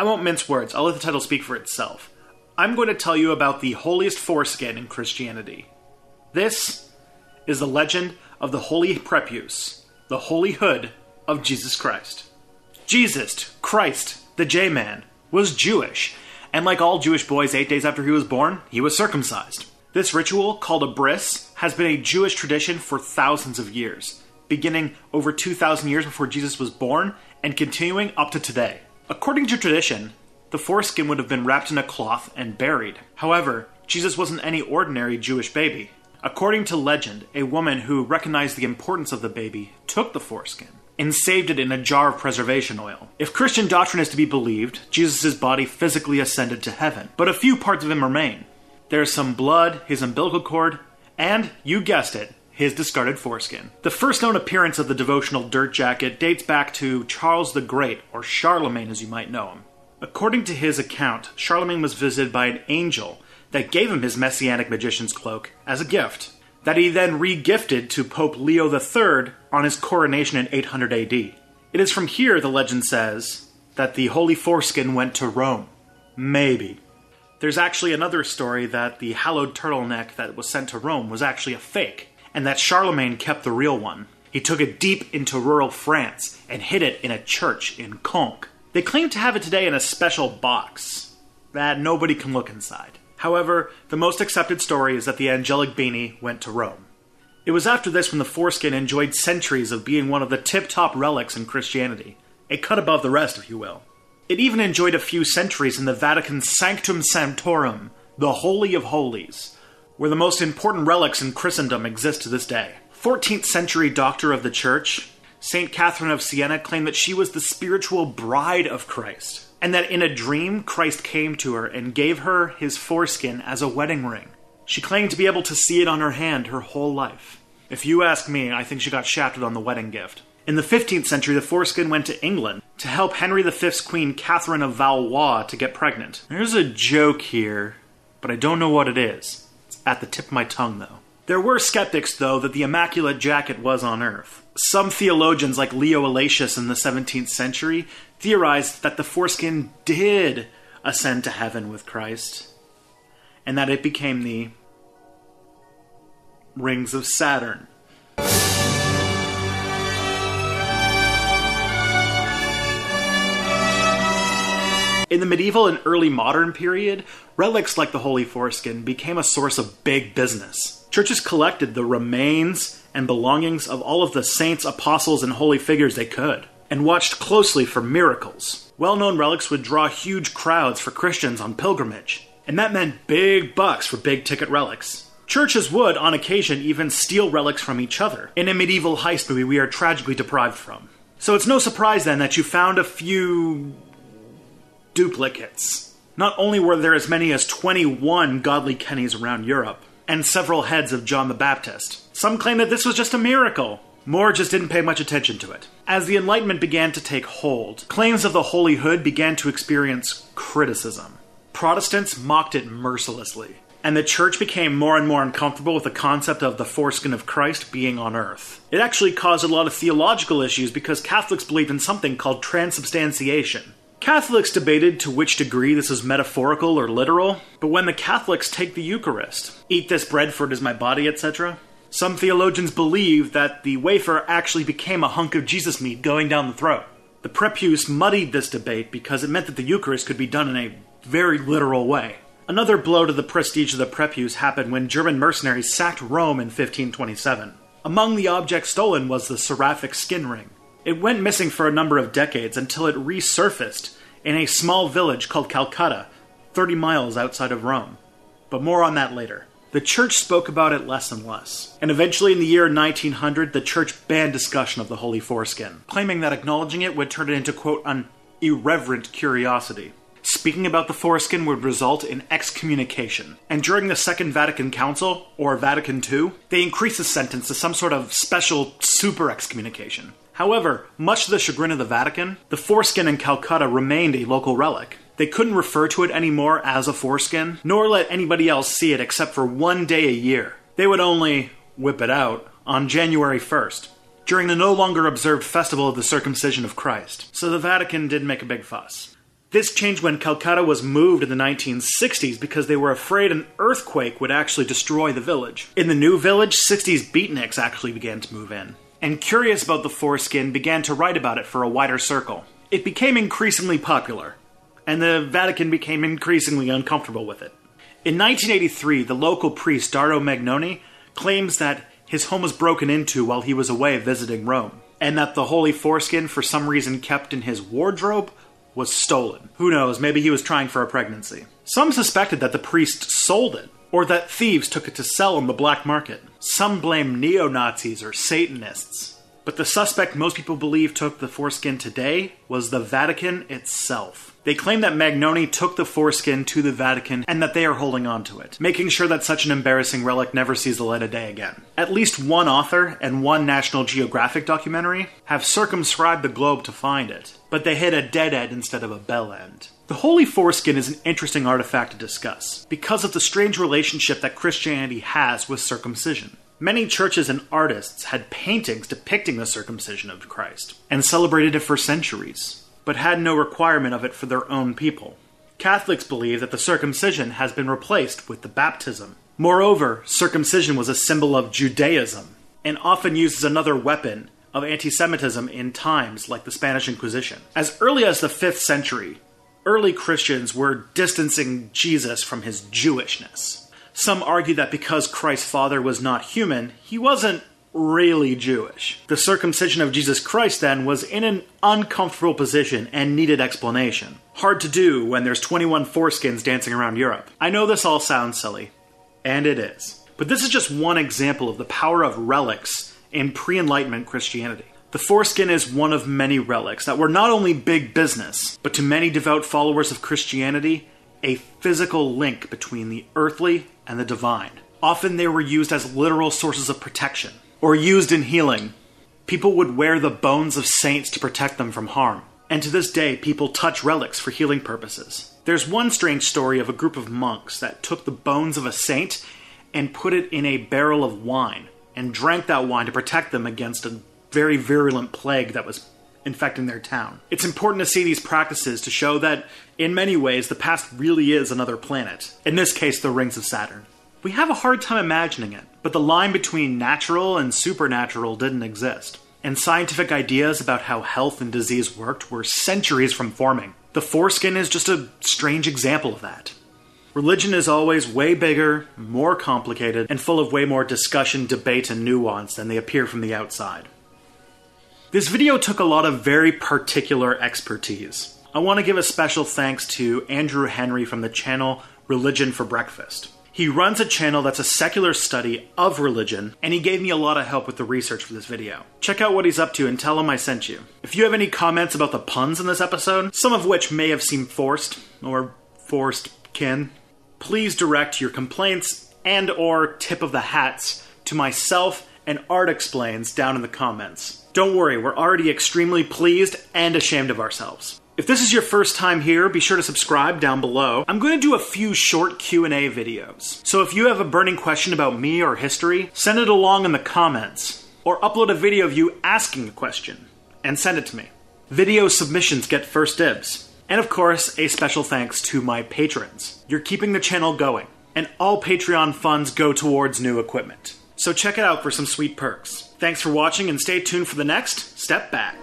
I won't mince words, I'll let the title speak for itself. I'm going to tell you about the holiest foreskin in Christianity. This is the legend of the Holy Prepuce, the Holy Hood of Jesus Christ. Jesus, Christ, the J Man, was Jewish, and like all Jewish boys, eight days after he was born, he was circumcised. This ritual, called a bris, has been a Jewish tradition for thousands of years, beginning over 2,000 years before Jesus was born and continuing up to today. According to tradition, the foreskin would have been wrapped in a cloth and buried. However, Jesus wasn't any ordinary Jewish baby. According to legend, a woman who recognized the importance of the baby took the foreskin and saved it in a jar of preservation oil. If Christian doctrine is to be believed, Jesus' body physically ascended to heaven, but a few parts of him remain. There's some blood, his umbilical cord, and, you guessed it, his discarded foreskin. The first known appearance of the devotional dirt jacket dates back to Charles the Great, or Charlemagne as you might know him. According to his account, Charlemagne was visited by an angel that gave him his messianic magician's cloak as a gift that he then regifted to Pope Leo III on his coronation in 800 AD. It is from here, the legend says, that the holy foreskin went to Rome. Maybe. There's actually another story that the hallowed turtleneck that was sent to Rome was actually a fake, and that Charlemagne kept the real one. He took it deep into rural France and hid it in a church in Conques. They claim to have it today in a special box that nobody can look inside. However, the most accepted story is that the angelic beanie went to Rome. It was after this when the foreskin enjoyed centuries of being one of the tip top relics in Christianity, a cut above the rest, if you will. It even enjoyed a few centuries in the Vatican's Sanctum Sanctorum, the Holy of Holies, where the most important relics in Christendom exist to this day. 14th century doctor of the Church, St. Catherine of Siena claimed that she was the spiritual bride of Christ and that in a dream Christ came to her and gave her his foreskin as a wedding ring. She claimed to be able to see it on her hand her whole life. If you ask me, I think she got shafted on the wedding gift. In the 15th century, the foreskin went to England to help Henry V's queen Catherine of Valois to get pregnant. There's a joke here, but I don't know what it is. At the tip of my tongue, though. There were skeptics, though, that the Immaculate Jacket was on Earth. Some theologians, like Leo Allatius in the 17th century, theorized that the foreskin did ascend to heaven with Christ, and that it became the rings of Saturn. In the medieval and early modern period, relics like the Holy Foreskin became a source of big business. Churches collected the remains and belongings of all of the saints, apostles, and holy figures they could and watched closely for miracles. Well known relics would draw huge crowds for Christians on pilgrimage, and that meant big bucks for big ticket relics. Churches would, on occasion, even steal relics from each other, in a medieval heist movie we are tragically deprived from. So it's no surprise then that you found a few. Duplicates. Not only were there as many as 21 godly Kennys around Europe, and several heads of John the Baptist, some claim that this was just a miracle, More just didn't pay much attention to it. As the Enlightenment began to take hold, claims of the Holy Hood began to experience criticism. Protestants mocked it mercilessly, and the church became more and more uncomfortable with the concept of the foreskin of Christ being on earth. It actually caused a lot of theological issues because Catholics believed in something called transubstantiation. Catholics debated to which degree this is metaphorical or literal, but when the Catholics take the Eucharist, eat this bread for it is my body, etc., some theologians believe that the wafer actually became a hunk of Jesus meat going down the throat. The prepuce muddied this debate because it meant that the Eucharist could be done in a very literal way. Another blow to the prestige of the prepuce happened when German mercenaries sacked Rome in 1527. Among the objects stolen was the seraphic skin ring. It went missing for a number of decades until it resurfaced in a small village called Calcata, 30 miles outside of Rome. But more on that later. The church spoke about it less and less. And eventually, in the year 1900, the church banned discussion of the holy foreskin, claiming that acknowledging it would turn it into, quote, an irreverent curiosity. Speaking about the foreskin would result in excommunication. And during the Second Vatican Council, or Vatican II, they increased the sentence to some sort of special super excommunication. However, much to the chagrin of the Vatican, the foreskin in Calcata remained a local relic. They couldn't refer to it anymore as a foreskin, nor let anybody else see it except for one day a year. They would only whip it out on January 1st, during the no longer observed festival of the circumcision of Christ. So the Vatican did make a big fuss. This changed when Calcata was moved in the 1960s because they were afraid an earthquake would actually destroy the village. In the new village, 60s beatniks actually began to move in. And curious about the foreskin began to write about it for a wider circle. It became increasingly popular, and the Vatican became increasingly uncomfortable with it. In 1983, the local priest Dario Magnoni claims that his home was broken into while he was away visiting Rome, and that the holy foreskin, for some reason kept in his wardrobe, was stolen. Who knows, maybe he was trying for a pregnancy. Some suspected that the priest sold it, or that thieves took it to sell on the black market. Some blame neo Nazis or Satanists. But the suspect most people believe took the foreskin today was the Vatican itself. They claim that Magnoni took the foreskin to the Vatican and that they are holding on to it, making sure that such an embarrassing relic never sees the light of day again. At least one author and one National Geographic documentary have circumscribed the globe to find it, but they hit a dead end instead of a bell end. The holy foreskin is an interesting artifact to discuss because of the strange relationship that Christianity has with circumcision. Many churches and artists had paintings depicting the circumcision of Christ and celebrated it for centuries but had no requirement of it for their own people. Catholics believe that the circumcision has been replaced with the baptism. Moreover, circumcision was a symbol of Judaism and often used as another weapon of anti Semitism in times like the Spanish Inquisition. As early as the 5th century, early Christians were distancing Jesus from his Jewishness. Some argue that because Christ's father was not human, he wasn't really Jewish. The circumcision of Jesus Christ then was in an uncomfortable position and needed explanation. Hard to do when there's 21 foreskins dancing around Europe. I know this all sounds silly, and it is. But this is just one example of the power of relics in pre Enlightenment Christianity. The foreskin is one of many relics that were not only big business, but to many devout followers of Christianity, a physical link between the earthly and the divine. Often they were used as literal sources of protection or used in healing. People would wear the bones of saints to protect them from harm. And to this day, people touch relics for healing purposes. There's one strange story of a group of monks that took the bones of a saint and put it in a barrel of wine and drank that wine to protect them against a very virulent plague that was infecting their town. It's important to see these practices to show that, in many ways, the past really is another planet. In this case, the rings of Saturn. We have a hard time imagining it, but the line between natural and supernatural didn't exist. And scientific ideas about how health and disease worked were centuries from forming. The foreskin is just a strange example of that. Religion is always way bigger, more complicated, and full of way more discussion, debate, and nuance than they appear from the outside. This video took a lot of very particular expertise. I want to give a special thanks to Andrew Henry from the channel Religion for Breakfast. He runs a channel that's a secular study of religion, and he gave me a lot of help with the research for this video. Check out what he's up to and tell him I sent you. If you have any comments about the puns in this episode, some of which may have seemed forced, or forced kin, please direct your complaints and or tip of the hats to myself and Art Explains down in the comments. Don't worry, we're already extremely pleased and ashamed of ourselves. If this is your first time here, be sure to subscribe down below. I'm going to do a few short Q&A videos. So if you have a burning question about me or history, send it along in the comments or upload a video of you asking a question and send it to me. Video submissions get first dibs. And of course, a special thanks to my patrons. You're keeping the channel going, and all Patreon funds go towards new equipment. So check it out for some sweet perks. Thanks for watching and stay tuned for the next Step Back.